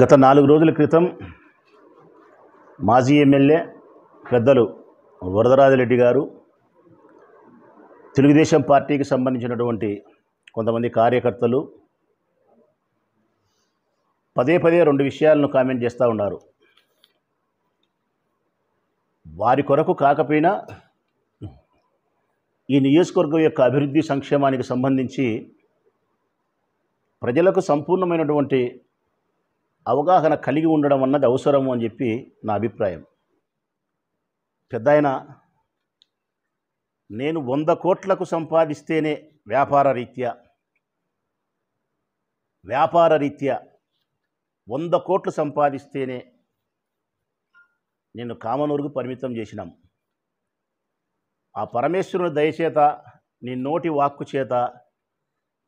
గత నాలుగు రోజుల క్రితం మాజీ ఎమ్మెల్యే పెద్దలు వరదరాజరెడ్డి గారు తెలుగుదేశం పార్టీకి సంబంధించినటువంటి కొంతమంది కార్యకర్తలు పదే పదే రెండు విషయాలను కామెంట్ చేస్తూ ఉన్నారు. వారి కొరకు కాకపోయినా ఈ నియోజకవర్గం యొక్క అభివృద్ధి సంక్షేమానికి సంబంధించి ప్రజలకు సంపూర్ణమైనటువంటి అవగాహన కలిగి ఉండడం అన్నది అవసరము అని చెప్పి నా అభిప్రాయం. పెద్ద నేను వంద కోట్లకు సంపాదిస్తేనే వ్యాపార రీత్యా వ్యాపార రీత్యా వంద కోట్లు సంపాదిస్తేనే నేను కామనూరుకు పరిమితం చేసినాం. ఆ పరమేశ్వరుని దయచేత నీ నోటి వాక్కు చేత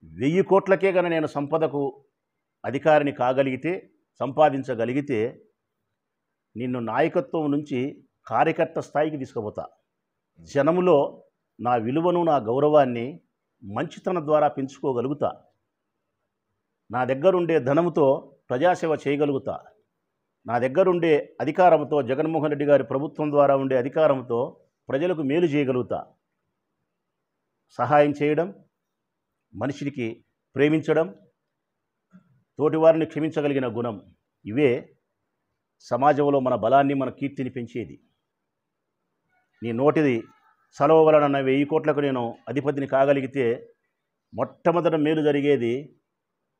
వెయ్యి కోట్లకే గన నేను సంపదకు అధికారిని కాగలిగితే సంపాదించగలిగితే నిన్ను నాయకత్వం నుంచి కార్యకర్త స్థాయికి తీసుకుపోతా. జనములో నా విలువను నా గౌరవాన్ని మంచితనం ద్వారా పెంచుకోగలుగుతా. నా దగ్గరుండే ధనముతో ప్రజాసేవ చేయగలుగుతా. నా దగ్గరుండే అధికారంతో జగన్మోహన్ రెడ్డి గారి ప్రభుత్వం ద్వారా ఉండే అధికారంతో ప్రజలకు మేలు చేయగలుగుతా. సహాయం చేయడం మనిషికి ప్రేమించడం తోటివారిని క్షమించగలిగిన గుణం ఇవే సమాజంలో మన బలాన్ని మన కీర్తిని పెంచేది. నీ నోటిది సెలవు వలన వెయ్యి కోట్లకు నేను అధిపతిని కాగలిగితే మొట్టమొదట మేలు జరిగేది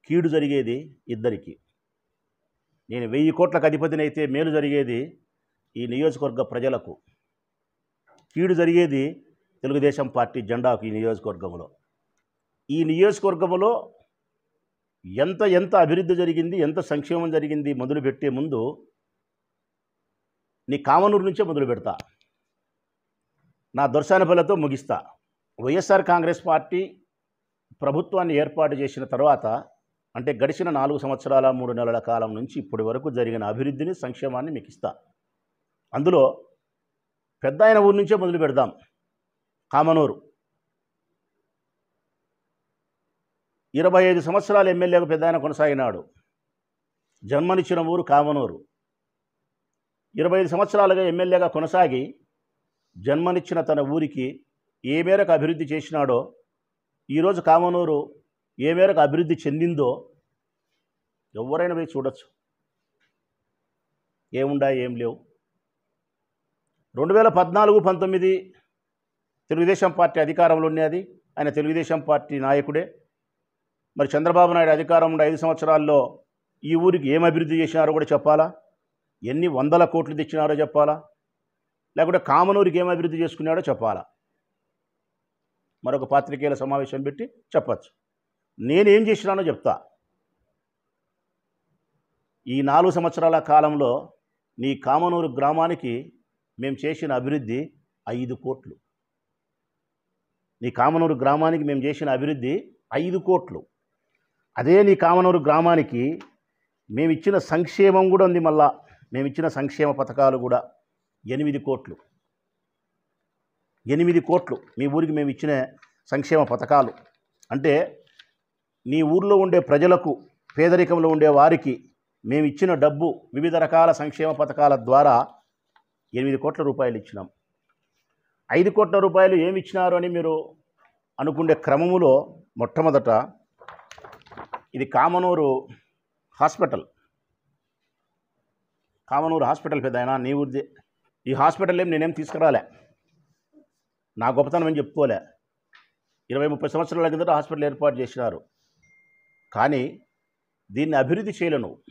కీడు జరిగేది ఇద్దరికి. నేను వెయ్యి కోట్లకు అధిపతిని అయితే మేలు జరిగేది ఈ నియోజకవర్గ ప్రజలకు. కీడు జరిగేది తెలుగుదేశం పార్టీ జెండాకు ఈ నియోజకవర్గంలో. ఈ నియోజకవర్గంలో ఎంత ఎంత అభివృద్ధి జరిగింది ఎంత సంక్షేమం జరిగింది మొదలు పెట్టే ముందు నీ కామనూరు నుంచే మొదలు పెడతా. నా దొరసానపల్లెతో ముగిస్తా. వైఎస్ఆర్ కాంగ్రెస్ పార్టీ ప్రభుత్వాన్ని ఏర్పాటు చేసిన తర్వాత అంటే గడిచిన నాలుగు సంవత్సరాల మూడు నెలల కాలం నుంచి ఇప్పటి వరకు జరిగిన అభివృద్ధిని సంక్షేమాన్ని మీకు ఇస్తా. అందులో పెద్ద ఆయన ఊరి నుంచే మొదలు పెడదాం. కామనూరు. ఇరవై ఐదు సంవత్సరాలు ఎమ్మెల్యేగా పెద్ద ఆయన కొనసాగినాడు. జన్మనిచ్చిన ఊరు కామనూరు. ఇరవై ఐదు సంవత్సరాలుగా ఎమ్మెల్యేగా కొనసాగి జన్మనిచ్చిన తన ఊరికి ఏ మేరకు అభివృద్ధి చేసినాడో ఈరోజు కామనూరు ఏ మేరకు అభివృద్ధి చెందిందో ఎవరైనా పోయి చూడొచ్చు. ఏముండా ఏం లేవు. రెండు వేల పద్నాలుగు పంతొమ్మిది తెలుగుదేశం పార్టీ అధికారంలో ఉన్నది. ఆయన తెలుగుదేశం పార్టీ నాయకుడే. మరి చంద్రబాబు నాయుడు అధికారం ఉండే ఐదు సంవత్సరాల్లో ఈ ఊరికి ఏం అభివృద్ధి చేసినారో కూడా చెప్పాలా? ఎన్ని వందల కోట్లు తెచ్చినారో చెప్పాలా? లేకుంటే కామనూరికి ఏం అభివృద్ధి చేసుకున్నాడో చెప్పాలా? మరొక పాత్రికేయుల సమావేశం పెట్టి చెప్పచ్చు. నేనేం చేసినానో చెప్తా. ఈ నాలుగు సంవత్సరాల కాలంలో నీ కామనూరు గ్రామానికి మేము చేసిన అభివృద్ధి ఐదు కోట్లు. నీ కామనూరు గ్రామానికి మేము చేసిన అభివృద్ధి ఐదు కోట్లు. అదే నీ కామనూరు గ్రామానికి మేము ఇచ్చిన సంక్షేమం కూడా ఉంది మళ్ళా. మేము ఇచ్చిన సంక్షేమ పథకాలు కూడా ఎనిమిది కోట్లు. ఎనిమిది కోట్లు మీ ఊరికి మేము ఇచ్చిన సంక్షేమ పథకాలు. అంటే నీ ఊర్లో ఉండే ప్రజలకు పేదరికంలో ఉండే వారికి మేము ఇచ్చిన డబ్బు వివిధ రకాల సంక్షేమ పథకాల ద్వారా ఎనిమిది కోట్ల రూపాయలు ఇచ్చినాం. ఐదు కోట్ల రూపాయలు ఏమి ఇచ్చినారు అని మీరు అనుకునే క్రమములో మొట్టమొదట ఇది కామనూరు హాస్పిటల్. కామనూరు హాస్పిటల్ పెద్ద అయినా నీ ఊరిది. ఈ హాస్పిటల్ ఏం నేనేం తీసుకురాలే. నా గొప్పతనం ఏం చెప్పుకోలే. ఇరవై ముప్పై సంవత్సరాల కిందట హాస్పిటల్ ఏర్పాటు చేసినారు. కానీ దీన్ని అభివృద్ధి చేయలేను.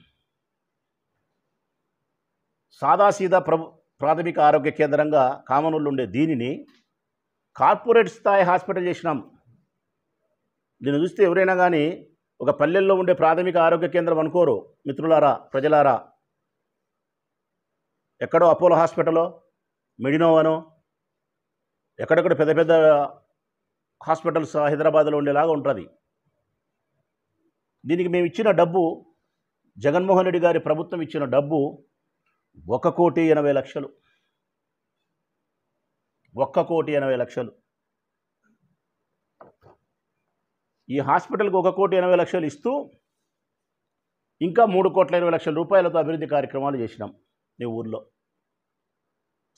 సాదాసీదా ప్రభు ప్రాథమిక ఆరోగ్య కేంద్రంగా కామనూరులో ఉండే దీనిని కార్పొరేట్ స్థాయి హాస్పిటల్ చేసినాం. దీన్ని చూస్తే ఎవరైనా కానీ ఒక పల్లెల్లో ఉండే ప్రాథమిక ఆరోగ్య కేంద్రం అనుకోరు. మిత్రులారా ప్రజలారా. ఎక్కడో అపోలో హాస్పిటలో మెడినోవనో ఎక్కడెక్కడ పెద్ద పెద్ద హాస్పిటల్స్ హైదరాబాద్లో ఉండేలాగా ఉంటుంది. దీనికి మేము ఇచ్చిన డబ్బు జగన్మోహన్ రెడ్డి గారి ప్రభుత్వం ఇచ్చిన డబ్బు ఒక కోటి ఎనభై లక్షలు. ఒక్క కోటి ఎనభై లక్షలు. ఈ హాస్పిటల్కి ఒక కోటి ఎనభై లక్షలు ఇస్తూ ఇంకా మూడు కోట్ల ఇరవై లక్షల రూపాయలతో అభివృద్ధి కార్యక్రమాలు చేసినాం నీ ఊర్లో.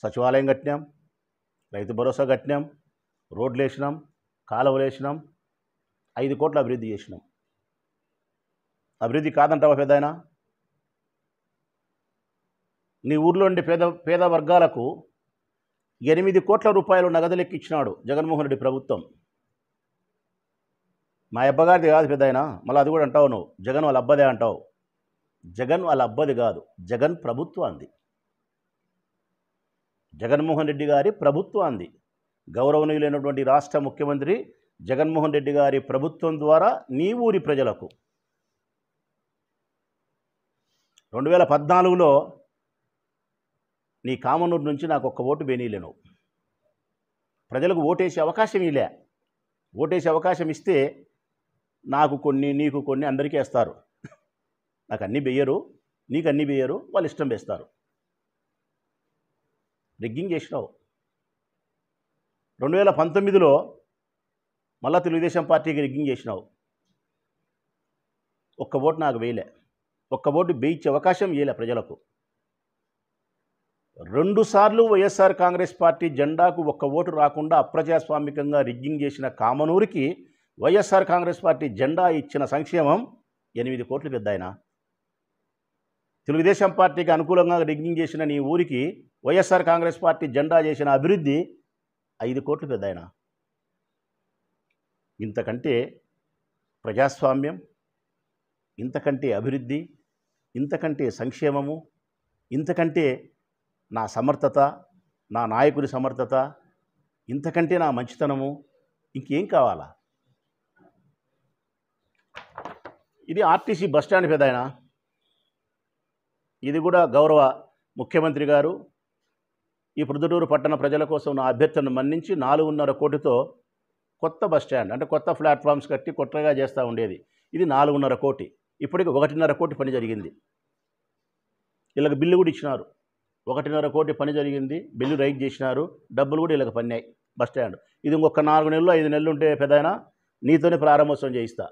సచివాలయం కట్టినాం రైతు భరోసా కట్టినాం రోడ్లు వేసినాం కాలువలు వేసినాం ఐదు కోట్ల అభివృద్ధి చేసినాం. అభివృద్ధి కాదంటావా పెద్దాయన నీ ఊర్లో ఉండే పేద పేద వర్గాలకు ఎనిమిది కోట్ల రూపాయలు నగదు లెక్కిచ్చినాడు జగన్మోహన్ రెడ్డి ప్రభుత్వం. మా అబ్బగారిది కాదు పెద్ద ఆయన మళ్ళీ అది కూడా అంటావు నువ్వు. జగన్ వాళ్ళ అబ్బదే అంటావు. జగన్ వాళ్ళ అబ్బది కాదు జగన్ ప్రభుత్వాంది. జగన్మోహన్ రెడ్డి గారి ప్రభుత్వాంది. గౌరవనీయులైనటువంటి రాష్ట్ర ముఖ్యమంత్రి జగన్మోహన్ రెడ్డి గారి ప్రభుత్వం ద్వారా నీ ఊరి ప్రజలకు. రెండు వేల పద్నాలుగులో నీ కామనూరు నుంచి నాకు ఒక్క ఓటు బెనీలేను ప్రజలకు ఓటేసే అవకాశం ఇలే ఓటేసే అవకాశం ఇస్తే నాకు కొన్ని నీకు కొన్ని అందరికీ వేస్తారు. నాకు అన్నీ బెయ్యరు నీకు అన్నీ బెయ్యరు వాళ్ళు ఇష్టం వేస్తారు. రిగ్గింగ్ చేసినావు. రెండు వేల పంతొమ్మిదిలో మళ్ళా తెలుగుదేశం పార్టీకి రిగ్గింగ్ చేసినావు. ఒక్క ఓటు నాకు వేయలే. ఒక్క ఓటు వేయించే అవకాశం వేయలే ప్రజలకు. రెండుసార్లు వైఎస్ఆర్ కాంగ్రెస్ పార్టీ జెండాకు ఒక్క ఓటు రాకుండా అప్రజాస్వామికంగా రిగ్గింగ్ చేసిన కామనూరికి వైఎస్ఆర్ కాంగ్రెస్ పార్టీ జెండా ఇచ్చిన సంక్షేమం ఎనిమిది కోట్లు పెద్ద ఆయన తెలుగుదేశం పార్టీకి అనుకూలంగా రిగ్గింగ్ చేసిన నీ ఊరికి వైఎస్ఆర్ కాంగ్రెస్ పార్టీ జెండా చేసిన అభివృద్ధి ఐదు కోట్లు పెద్ద ఆయన ఇంతకంటే ప్రజాస్వామ్యం ఇంతకంటే అభివృద్ధి ఇంతకంటే సంక్షేమము ఇంతకంటే నా సమర్థత నా నాయకుడి సమర్థత ఇంతకంటే నా మంచితనము ఇంకేం కావాలా? ఇది ఆర్టీసీ బస్టాండ్ పెదాయన ఇది కూడా గౌరవ ముఖ్యమంత్రి గారు. ఈ ప్రొద్దుటూరు పట్టణ ప్రజల కోసం నా అభ్యర్థనను మన్నించి నాలుగున్నర కోటితో కొత్త బస్ స్టాండ్ అంటే కొత్త ప్లాట్ఫామ్స్ కట్టి కొత్తగా చేస్తూ ఉండేది. ఇది నాలుగున్నర కోటి. ఇప్పటికి ఒకటిన్నర కోటి పని జరిగింది. వీళ్ళకి బిల్లు కూడా ఇచ్చినారు. ఒకటిన్నర కోటి పని జరిగింది. బిల్లు రైట్ చేసినారు. డబ్బులు కూడా వీళ్ళకి పన్నాయి బస్ స్టాండ్. ఇది ఇంకొక నాలుగు నెలలు ఐదు నెలలు ఉంటే పెదాయన నీతోనే ప్రారంభోత్సవం చేయిస్తా.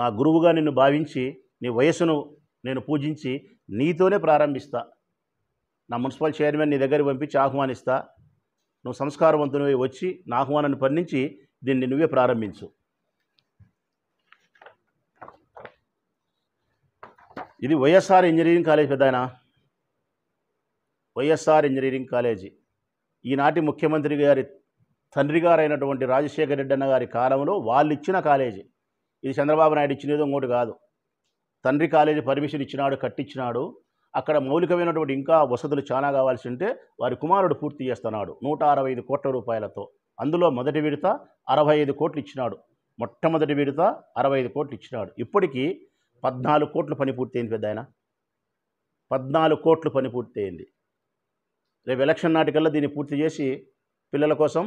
నా గురువుగా నిన్ను భావించి నీ వయసును నేను పూజించి నీతోనే ప్రారంభిస్తా. నా మున్సిపల్ చైర్మన్ నీ దగ్గర పంపించి ఆహ్వానిస్తా. నువ్వు సంస్కారవంతునివై వచ్చి నా ఆహ్వానాన్ని పండించి దీన్ని నువ్వే ప్రారంభించు. ఇది వైఎస్ఆర్ ఇంజనీరింగ్ కాలేజ్ పెద్దాయన. YSR engineering college. ఈనాటి ముఖ్యమంత్రి గారి తండ్రి గారైనటువంటి రాజశేఖర రెడ్డి అన్న గారి కాలంలో వాళ్ళు ఇచ్చిన కాలేజీ. ఇది చంద్రబాబు నాయుడు ఇచ్చినది ఇంకోటి కాదు. తండ్రి కాలేజీ పర్మిషన్ ఇచ్చినాడు కట్టించినాడు అక్కడ మౌలికమైనటువంటి ఇంకా వసతులు చాలా కావాల్సి ఉంటే వారి కుమారుడు పూర్తి చేస్తున్నాడు నూట అరవై ఐదు కోట్ల రూపాయలతో. అందులో మొదటి విడత అరవై ఐదు కోట్లు ఇచ్చినాడు. మొట్టమొదటి విడత అరవై ఐదు కోట్లు ఇచ్చినాడు. ఇప్పటికీ పద్నాలుగు కోట్లు పని పూర్తయింది పెద్ద ఆయన పద్నాలుగు కోట్లు పని పూర్తయింది. రేపు ఎలక్షన్ నాటికల్లా దీన్ని పూర్తి చేసి పిల్లల కోసం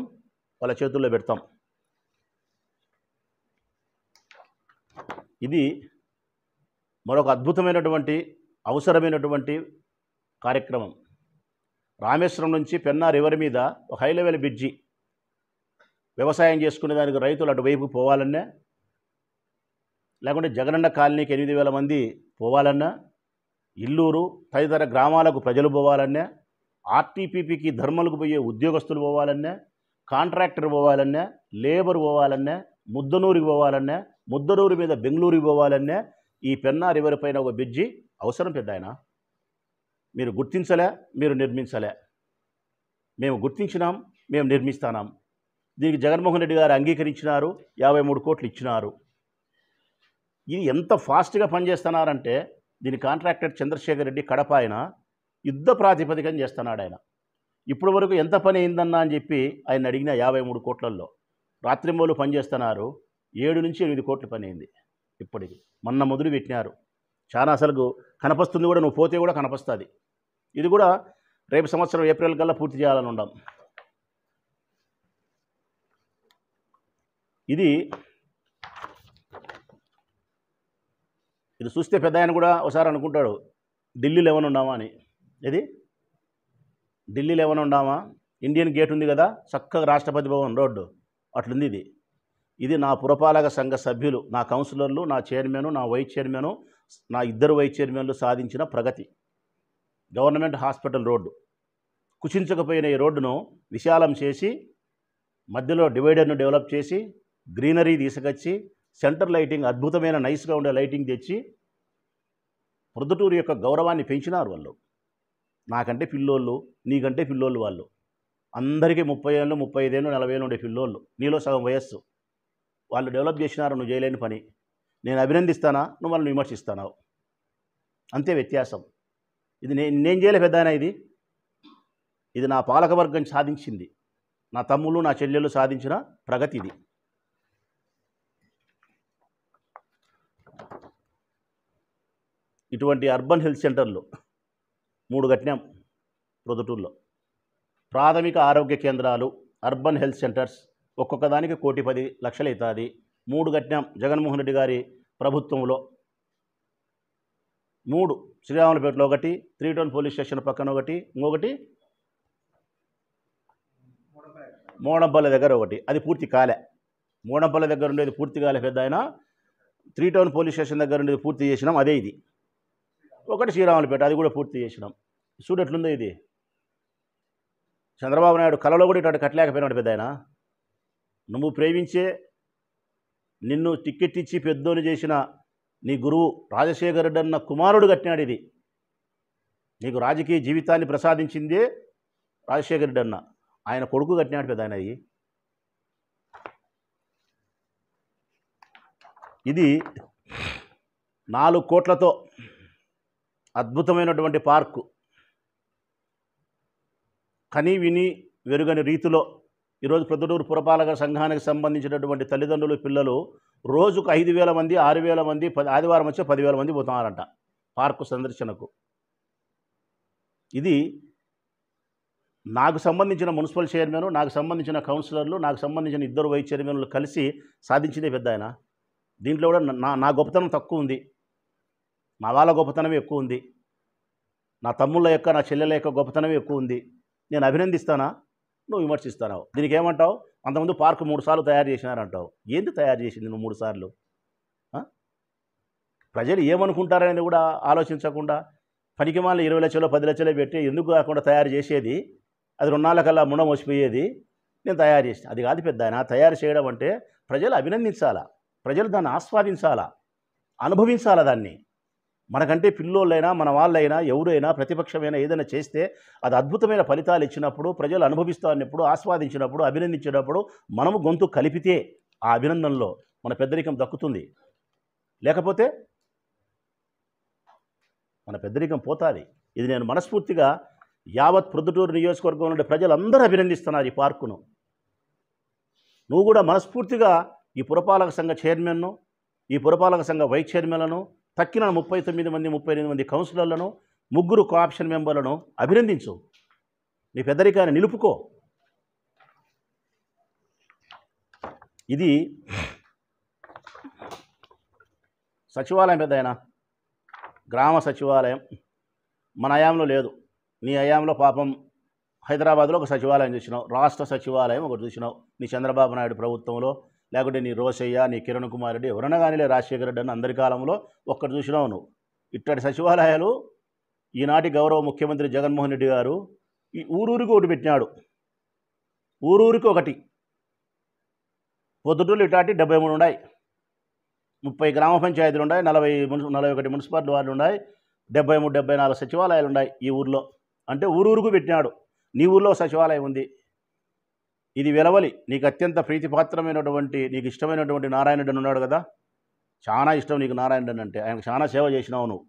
వాళ్ళ చేతుల్లో పెడతాం. ఇది మరొక అద్భుతమైనటువంటి అవసరమైనటువంటి కార్యక్రమం. రామేశ్వరం నుంచి పెన్నా రివర్ మీద ఒక హై లెవెల్ బ్రిడ్జి వ్యవసాయం చేసుకునే దానికి రైతులు అటువైపు పోవాలన్నా లేకుంటే జగనన్న కాలనీకి ఎనిమిది వేల మంది పోవాలన్నా ఇల్లూరు తదితర గ్రామాలకు ప్రజలు పోవాలన్నా ఆర్టీపీపీకి ధర్మలకు పోయే ఉద్యోగస్తులు పోవాలన్నా కాంట్రాక్టర్ పోవాలన్నా లేబర్ పోవాలన్నా ముద్దనూరికి పోవాలన్నా ముద్దరూరు మీద బెంగళూరు పోవాలన్నే ఈ పెన్నా రివర్ పైన ఒక బ్రిడ్జి అవసరం పెద్ద ఆయన. మీరు గుర్తించలే మీరు నిర్మించలే. మేము గుర్తించినాం మేము నిర్మిస్తానాం. దీనికి జగన్మోహన్ రెడ్డి గారు అంగీకరించినారు యాభై మూడు కోట్లు ఇచ్చినారు. ఇది ఎంత ఫాస్ట్గా పనిచేస్తున్నారంటే దీని కాంట్రాక్టర్ చంద్రశేఖర్ రెడ్డి కడప ఆయన యుద్ధ ప్రాతిపదికన చేస్తున్నాడు ఆయన. ఇప్పటి వరకు ఎంత పని అయిందన్నా అని చెప్పి ఆయన అడిగిన యాభై మూడు కోట్లల్లో. రాత్రింబోలు పనిచేస్తున్నారు ఏడు నుంచి ఎనిమిది కోట్ల పని అయింది ఇప్పటికి. మొన్న మొదలు పెట్టినారు. చాలా అసలు కనపస్తుంది కూడా నువ్వు పోతే కూడా కనపస్తుంది. ఇది కూడా రేపు సంవత్సరం ఏప్రిల్ కల్లా పూర్తి చేయాలని ఉండం. ఇది ఇది చూస్తే పెద్ద ఆయన కూడా ఒకసారి అనుకుంటాడు ఢిల్లీలో ఏమైనా ఉన్నామా అని. ఇది ఢిల్లీలో ఏమైనా ఉన్నామా ఇండియన్ గేట్ ఉంది కదా చక్కగా రాష్ట్రపతి భవన్ రోడ్డు. అట్లుంది ఇది. ఇది నా పురపాలక సంఘ సభ్యులు నా కౌన్సిలర్లు నా చైర్మన్ నా వైస్ చైర్మన్ నా ఇద్దరు వైస్ చైర్మన్లు సాధించిన ప్రగతి. Government hospital road. కుచించకపోయిన ఈ రోడ్డును విశాలం చేసి మధ్యలో డివైడర్ను డెవలప్ చేసి గ్రీనరీ తీసుకొచ్చి సెంటర్ లైటింగ్ అద్భుతమైన నైస్గా ఉండే లైటింగ్ తెచ్చి ప్రొద్దుటూరు యొక్క గౌరవాన్ని పెంచినారు వాళ్ళు. నాకంటే పిల్లోళ్ళు నీకంటే పిల్లోళ్ళు వాళ్ళు. అందరికీ ముప్పై ఏళ్ళు ముప్పై ఐదేళ్ళు నలభై ఏళ్ళు ఉండే పిల్లోళ్ళు. నీలో సగం వయస్సు. వాళ్ళు డెవలప్ చేసినారు నువ్వు చేయలేని పని. నేను అభినందిస్తానా? నువ్వు వాళ్ళని విమర్శిస్తానావు. అంతే వ్యత్యాసం. ఇది నేను నేను చేయలే పెద్ద ఇది? ఇది నా పాలకవర్గం సాధించింది. నా తమ్ముళ్ళు నా చెల్లెళ్ళు సాధించిన ప్రగతి ఇది. ఇటువంటి అర్బన్ హెల్త్ సెంటర్లు మూడు కట్టినాం ప్రొదుటూర్లో ప్రాథమిక ఆరోగ్య కేంద్రాలు అర్బన్ హెల్త్ సెంటర్స్ ఒక్కొక్క దానికి కోటి పది లక్షలు అవుతుంది మూడు కట్టినాం జగన్మోహన్ రెడ్డి గారి ప్రభుత్వంలో. మూడు శ్రీరాములపేటలో ఒకటి త్రీ టౌన్ పోలీస్ స్టేషన్ పక్కన ఒకటి ఇంకొకటి మోడంపల్లి దగ్గర ఒకటి. అది పూర్తి కాలే. మోడంపల్లి దగ్గర ఉండేది పూర్తి కాలే పెద్ద ఆయన. త్రీ టౌన్ పోలీస్ స్టేషన్ దగ్గర ఉండేది పూర్తి చేసినాం అదే ఇది. ఒకటి శ్రీరాములపేట అది కూడా పూర్తి చేసినాం. చూడు ఎట్లుందో ఇది. చంద్రబాబు నాయుడు కలలో కూడా ఇటు కట్టలేకపోయినాడు పెద్ద ఆయన. నువ్వు ప్రేమించే నిన్ను టికెట్ ఇచ్చి పెద్దోని చేసిన నీ గురువు రాజశేఖర రెడ్డి అన్న కుమారుడు కట్టినాడు ఇది. నీకు రాజకీయ జీవితాన్ని ప్రసాదించిందే రాజశేఖర రెడ్డి అన్న. ఆయన కొడుకు కట్టినాడు పెద్ద ఆయన ఇది. ఇది నాలుగు కోట్లతో అద్భుతమైనటువంటి పార్కు. కని విని వెరుగని రీతిలో ఈరోజు ప్రొద్దుటూరు పురపాలక సంఘానికి సంబంధించినటువంటి తల్లిదండ్రులు పిల్లలు రోజుకు ఐదు వేల మంది ఆరు వేల మంది పది ఆదివారం వచ్చే పదివేల మంది పోతున్నారంట పార్కు సందర్శనకు. ఇది నాకు సంబంధించిన మున్సిపల్ చైర్మన్ నాకు సంబంధించిన కౌన్సిలర్లు నాకు సంబంధించిన ఇద్దరు వైస్ చైర్మన్లు కలిసి సాధించిందే పెద్ద ఆయన. దీంట్లో కూడా నా నా గొప్పతనం తక్కువ ఉంది. నా వాళ్ళ గొప్పతనమే ఎక్కువ ఉంది. నా తమ్ముళ్ళ యొక్క నా చెల్లెల యొక్క గొప్పతనమే ఎక్కువ ఉంది. నేను అభినందిస్తానా? నువ్వు విమర్శిస్తావు దీనికి ఏమంటావు అంతకుముందు పార్క్ మూడు సార్లు తయారు చేసినారంటావు. ఏంది తయారు చేసింది నువ్వు మూడు సార్లు? ప్రజలు ఏమనుకుంటారనేది కూడా ఆలోచించకుండా పనికి మాల ఇరవై లక్షలు పది లక్షలు పెట్టి ఎందుకు కాకుండా తయారు చేసేది? అది రెండాళ్ళకల్లా ముండం వచ్చిపోయేది నేను తయారు చేసిన. అది కాదు పెద్ద ఆయన. తయారు చేయడం అంటే ప్రజలు అభినందించాలా? ప్రజలు దాన్ని ఆస్వాదించాలా? అనుభవించాలా దాన్ని? మనకంటే పిల్లోళ్ళైనా మన వాళ్ళైనా ఎవరైనా ప్రతిపక్షమైనా ఏదైనా చేస్తే అది అద్భుతమైన ఫలితాలు ఇచ్చినప్పుడు ప్రజలు అనుభవిస్తాన్నప్పుడు ఆస్వాదించినప్పుడు అభినందించినప్పుడు మనము గొంతు కలిపితే ఆ అభినందనలో మన పెద్దరికం దక్కుతుంది. లేకపోతే మన పెద్దరికం పోతుంది. ఇది నేను మనస్ఫూర్తిగా యావత్ ప్రొద్దుటూరు నియోజకవర్గం నుండి ప్రజలందరూ అభినందిస్తున్నారు ఈ పార్కును. నువ్వు కూడా మనస్ఫూర్తిగా ఈ పురపాలక సంఘ చైర్మన్ను ఈ పురపాలక సంఘ వైస్ చైర్మన్లను తక్కిన ముప్పై తొమ్మిది మంది ముప్పై ఎనిమిది మంది కౌన్సిలర్లను ముగ్గురు కోఆప్షన్ మెంబర్లను అభినందించు. నీ పెద్దరికాన్ని నిలుపుకో. ఇది సచివాలయం పెద్ద ఆయన. గ్రామ సచివాలయం. మన హయాంలో లేదు. నీ హయాంలో పాపం హైదరాబాద్లో ఒక సచివాలయం చూసినావు. రాష్ట్ర సచివాలయం ఒకటి చూసినావు. నీ చంద్రబాబు నాయుడు ప్రభుత్వంలో లేకుంటే నీ రోసయ్య నీ కిరణ్ కుమార్ రెడ్డి ఎవరైనా కానీలే రాజశేఖర రెడ్డి అని అందరి కాలంలో ఒక్కటి చూసినావు నువ్వు. ఇట్టటి సచివాలయాలు ఈనాటి గౌరవ ముఖ్యమంత్రి జగన్మోహన్ రెడ్డి గారు ఈ ఊరూరికి ఒకటి పెట్టినాడు. ఊరూరికి ఒకటి. పొద్దుటూళ్ళు ఇటాటి డెబ్బై మూడు ఉన్నాయి. ముప్పై గ్రామ పంచాయతీలు ఉన్నాయి నలభై మున్సి నలభై ఒకటి మున్సిపాలిటీ వార్డులు ఉన్నాయి డెబ్బై మూడు డెబ్బై నాలుగు సచివాలయాలు ఉన్నాయి ఈ ఊర్లో. అంటే ఊరూరుకు పెట్టినాడు. నీ ఊర్లో సచివాలయం ఉంది. ఇది వెలవలి. నీకు అత్యంత ప్రీతిపాత్రమైనటువంటి నీకు ఇష్టమైనటువంటి నారాయణుడు ఉన్నాడు కదా? చాలా ఇష్టం నీకు నారాయణుడు అంటే. ఆయనకు చాలా సేవ చేసినావు నువ్వు.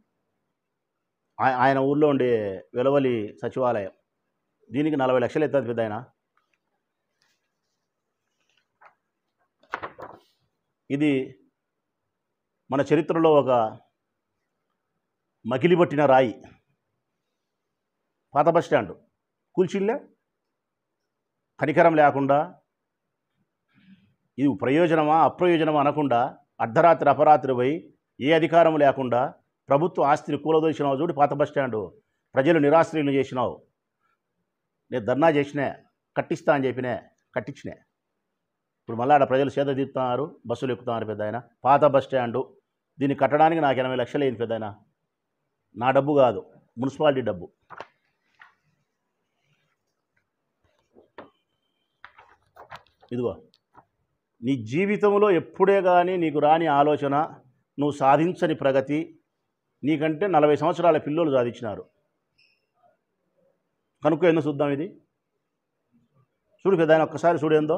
ఆయన ఊర్లో ఉండే వెలవలి సచివాలయం. దీనికి నలభై లక్షలు ఎత్తుంది పెద్ద ఆయన. ఇది మన చరిత్రలో ఒక మకిలిపట్టిన రాయి. పాత బస్ స్టాండ్. కూల్చిల్లే? కనికరం లేకుండా ఇది ప్రయోజనమా అప్రయోజనమా అనకుండా అర్ధరాత్రి అపరాత్రి పోయి ఏ అధికారం లేకుండా ప్రభుత్వ ఆస్తిని కూలదోసినావు చూడు పాత బస్ స్టాండు. ప్రజలు నిరాశ్రయులు చేసినావు. నేను ధర్నా చేసినా కట్టిస్తా అని చెప్పినా కట్టించినా. ఇప్పుడు మళ్ళీ ఆడ ప్రజలు సేద తీస్తున్నారు బస్సులు ఎక్కుతున్నారు పెద్ద ఆయన పాత బస్ స్టాండు దీన్ని కట్టడానికి నాకు ఎనభై లక్షలు అయింది పెద్ద నా డబ్బు కాదు మున్సిపాలిటీ డబ్బు. ఇదిగో నీ జీవితంలో ఎప్పుడే కానీ నీకు రాని ఆలోచన నువ్వు సాధించని ప్రగతి నీకంటే నలభై సంవత్సరాల పిల్లలు సాధించినారు. కనుక్కో ఎందుకు చూద్దాం ఇది. చూడు పెద్ద ఆయన ఒక్కసారి చూడు ఏందో.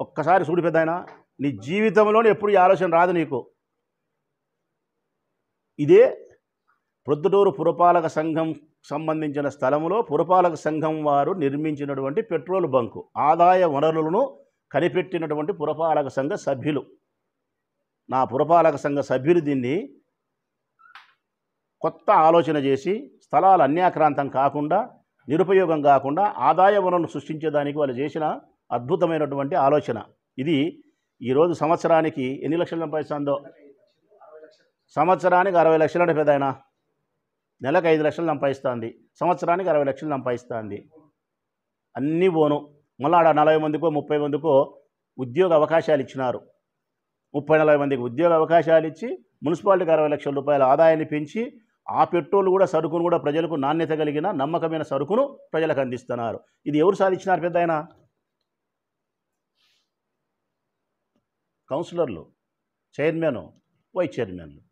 ఒక్కసారి చూడు పెద్ద ఆయన నీ జీవితంలోనే ఎప్పుడు ఈ ఆలోచన రాదు నీకు. ఇదే ప్రొద్దుటూరు పురపాలక సంఘం సంబంధించిన స్థలంలో పురపాలక సంఘం వారు నిర్మించినటువంటి పెట్రోల్ బంకు ఆదాయ వనరులను కనిపెట్టినటువంటి పురపాలక సంఘ సభ్యులు. నా పురపాలక సంఘ సభ్యులు దీన్ని కొత్త ఆలోచన చేసి స్థలాలు అన్యాక్రాంతం కాకుండా నిరుపయోగం కాకుండా ఆదాయ వనరును సృష్టించేదానికి వాళ్ళు చేసిన అద్భుతమైనటువంటి ఆలోచన. ఇది ఈరోజు సంవత్సరానికి ఎన్ని లక్షలు సంపాదిస్తుందో? సంవత్సరానికి అరవై లక్షలు అంటే పెద్ద నెలకు ఐదు లక్షలు సంపాదిస్తుంది. సంవత్సరానికి అరవై లక్షలు సంపాదిస్తుంది. అన్నీ పోను. మళ్ళీ ఆడ నలభై మందికో ముప్పై మందికో ఉద్యోగ అవకాశాలు ఇచ్చినారు. ముప్పై నలభై మందికి ఉద్యోగ అవకాశాలు ఇచ్చి మున్సిపాలిటీకి అరవై లక్షల రూపాయల ఆదాయాన్ని పెంచి ఆ పెట్రోల్ కూడా సరుకును కూడా ప్రజలకు నాణ్యత కలిగిన నమ్మకమైన సరుకును ప్రజలకు అందిస్తున్నారు. ఇది ఎవరు సాధించినారు పెద్ద ఆయన? కౌన్సిలర్లు చైర్మన్ వైస్ చైర్మన్లు.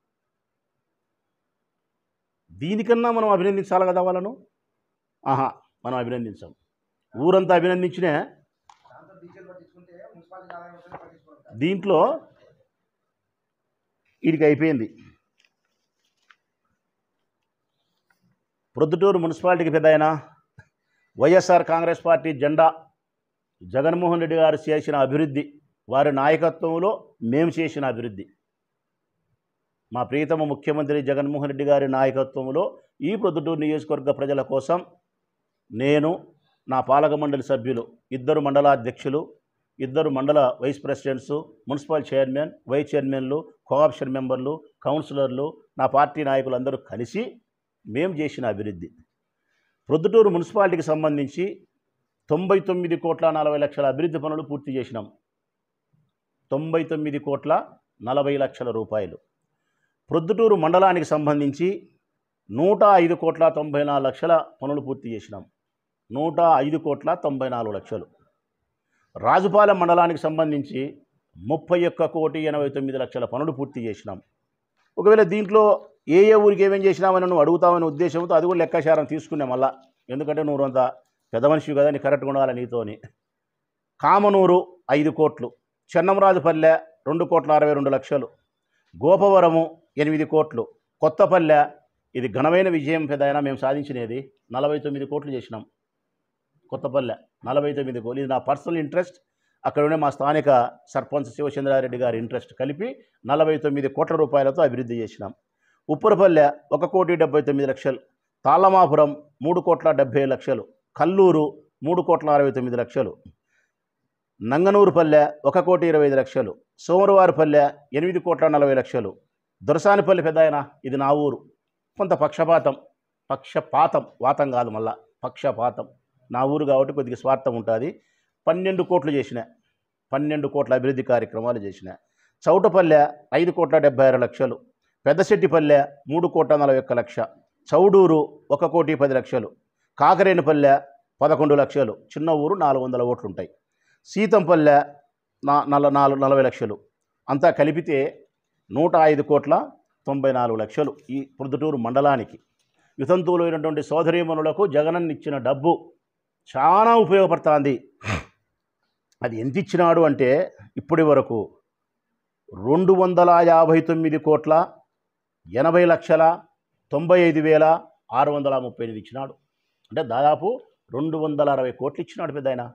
దీనికన్నా మనం అభినందించాలి కదా వాళ్ళను? ఆహా మనం అభినందించాం. ఊరంతా అభినందించినే దీంట్లో వీడికి అయిపోయింది. ప్రొద్దుటూరు మున్సిపాలిటీకి పెద్ద ఆయన. వైఎస్ఆర్ కాంగ్రెస్ పార్టీ జెండా. జగన్మోహన్ రెడ్డి గారు చేసిన అభివృద్ధి వారి నాయకత్వంలో మేము చేసిన అభివృద్ధి. మా ప్రియతమ ముఖ్యమంత్రి జగన్మోహన్ రెడ్డి గారి నాయకత్వంలో ఈ ప్రొద్దుటూరు నియోజకవర్గ ప్రజల కోసం నేను నా పాలక మండలి సభ్యులు ఇద్దరు మండలాధ్యక్షులు ఇద్దరు మండల vice presidents municipal chairman vice చైర్మన్లు కోఆప్షన్ మెంబర్లు కౌన్సిలర్లు నా పార్టీ నాయకులు అందరూ కలిసి మేము చేసిన అభివృద్ధి. ప్రొద్దుటూరు మున్సిపాలిటీకి సంబంధించి తొంభై తొమ్మిది కోట్ల నలభై లక్షల అభివృద్ధి పనులు పూర్తి చేసినాం. తొంభై తొమ్మిది కోట్ల నలభై లక్షల రూపాయలు. ప్రొద్దుటూరు మండలానికి సంబంధించి నూట ఐదు కోట్ల తొంభై నాలుగు లక్షల పనులు పూర్తి చేసినాం. నూట ఐదు కోట్ల తొంభై నాలుగు లక్షలు. రాజుపాలెం మండలానికి సంబంధించి ముప్పై ఒక్క కోటి ఎనభై తొమ్మిది లక్షల పనులు పూర్తి చేసినాం. ఒకవేళ దీంట్లో ఏ ఏ ఊరికి ఏమేం చేసినామని నువ్వు అడుగుతావనే ఉద్దేశంతో అది కూడా లెక్కాచారం తీసుకున్నాం మళ్ళా. ఎందుకంటే నువ్వు అంత పెద్ద మనిషి కదా నీ కరెక్ట్గా ఉండాలి నీతోని. కామనూరు ఐదు కోట్లు చెన్నంరాజుపల్లె రెండు కోట్ల అరవై రెండు లక్షలు గోపవరము ఎనిమిది కోట్లు. కొత్తపల్లె ఇది ఘనమైన విజయం పెద్ద మేము సాధించినది నలభై తొమ్మిది కోట్లు చేసినాం. కొత్తపల్లె నలభై తొమ్మిది కోట్లు. ఇది నా పర్సనల్ ఇంట్రెస్ట్. అక్కడ ఉండే మా స్థానిక సర్పంచ్ శివచంద్రారెడ్డి గారి ఇంట్రెస్ట్ కలిపి నలభై తొమ్మిది కోట్ల రూపాయలతో అభివృద్ధి చేసినాం. ఉప్పరపల్లె ఒక కోటి డెబ్బై తొమ్మిది లక్షలు. తాళ్ళమాపురం మూడు కోట్ల డెబ్బై లక్షలు. కల్లూరు మూడు కోట్ల అరవై తొమ్మిది లక్షలు. నంగనూరుపల్లె ఒక కోటి ఇరవై ఐదు లక్షలు. సోమరవారిపల్లె ఎనిమిది కోట్ల నలభై లక్షలు. దొరసానిపల్లి పెద్ద ఆయన ఇది నా ఊరు. కొంత పక్షపాతం పక్షపాతం వాతం కాదు మళ్ళా. పక్షపాతం. నా ఊరు కాబట్టి కొద్దిగా స్వార్థం ఉంటుంది. పన్నెండు కోట్లు చేసిన పన్నెండు కోట్ల అభివృద్ధి కార్యక్రమాలు చేసిన. చౌటపల్లె ఐదు కోట్ల డెబ్బై ఆరు లక్షలు. పెద్దశెట్టిపల్లె మూడు కోట్ల నలభై ఒక్క లక్ష. చౌడూరు ఒక కోటి పది లక్షలు. కాకరేనిపల్లె పదకొండు లక్షలు. చిన్న ఊరు నాలుగు వందల ఓట్లుంటాయి. సీతంపల్లె నా నల నాలుగు నలభై లక్షలు. అంతా కలిపితే నూట ఐదు కోట్ల తొంభై నాలుగు లక్షలు ఈ ప్రొద్దుటూరు మండలానికి. వితంతువులైనటువంటి సోదరీమణులకు జగనన్న ఇచ్చిన డబ్బు చాలా ఉపయోగపడుతుంది. అది ఎంత ఇచ్చినాడు అంటే ఇప్పటి వరకు రెండు వందల యాభై తొమ్మిది కోట్ల ఎనభై లక్షల తొంభై ఐదు వేల ఆరు వందల ముప్పై ఎనిమిది ఇచ్చినాడు. అంటే దాదాపు రెండు వందల అరవై కోట్లు ఇచ్చినాడు పెద్ద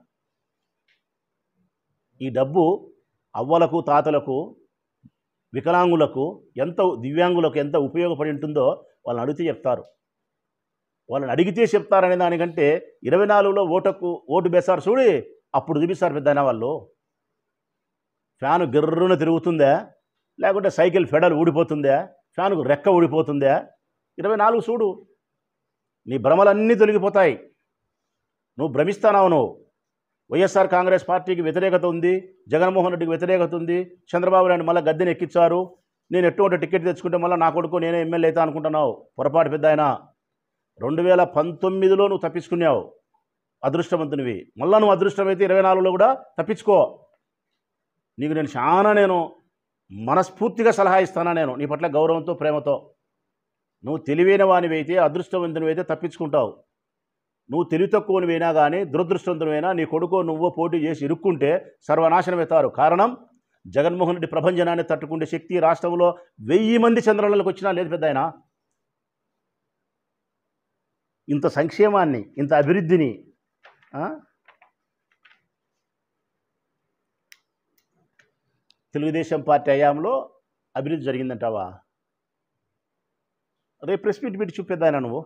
ఈ డబ్బు అవ్వలకు తాతలకు వికలాంగులకు ఎంత దివ్యాంగులకు ఎంత ఉపయోగపడి ఉంటుందో వాళ్ళని అడిగితే చెప్తారు. వాళ్ళని అడిగితే చెప్తారనే దానికంటే ఇరవై నాలుగులో ఓటకు ఓటు బేసారు చూడి అప్పుడు చూపిస్తారు పెద్దయినా వాళ్ళు. ఫ్యాను గిర్రున తిరుగుతుందా లేకుంటే సైకిల్ ఫెడల్ ఊడిపోతుందా ఫ్యాన్కు రెక్క ఊడిపోతుందా. ఇరవై నాలుగు చూడు నీ భ్రమలన్నీ తొలగిపోతాయి. నువ్వు భ్రమిస్తానావు నువ్వు. వైఎస్ఆర్ కాంగ్రెస్ పార్టీకి వ్యతిరేకత ఉంది జగన్మోహన్ రెడ్డికి వ్యతిరేకత ఉంది చంద్రబాబు నాయుడు మళ్ళీ గద్దెని ఎక్కించారు. నేను ఎటువంటి టికెట్ తెచ్చుకుంటే మళ్ళీ నా కొడుకు నేనే ఎమ్మెల్యే అవుతా అనుకుంటున్నావు. పొరపాటు పెద్ద ఆయన. రెండు వేల పంతొమ్మిదిలో నువ్వు తప్పించుకున్నావు. అదృష్టవంతునివి. మళ్ళీ నువ్వు అదృష్టమైతే ఇరవై నాలుగులో కూడా తప్పించుకో. నీకు నేను చాలా నేను మనస్ఫూర్తిగా సలహా ఇస్తానా నేను. నీ పట్ల గౌరవంతో ప్రేమతో. నువ్వు తెలివైన వానివైతే అదృష్టవంతునివైతే తప్పించుకుంటావు. నువ్వు తెలివి తక్కువనివైనా కానీ దురదృష్టవంతునివైనా నీ కొడుకు నువ్వు పోటీ చేసి ఇరుక్కుంటే సర్వనాశనం అవుతారు కారణం? జగన్మోహన్ రెడ్డి ప్రభంజనాన్ని తట్టుకుంటే శక్తి రాష్ట్రంలో వెయ్యి మంది చంద్రలకు వచ్చినా లేదు పెద్ద ఆయన ఇంత సంక్షేమాన్ని ఇంత అభివృద్ధిని తెలుగుదేశం పార్టీ హయాంలో అభివృద్ధి జరిగిందంటావా? రేపు ప్రెస్ మీట్ పెట్టి చూపేద్దాయన నువ్వు?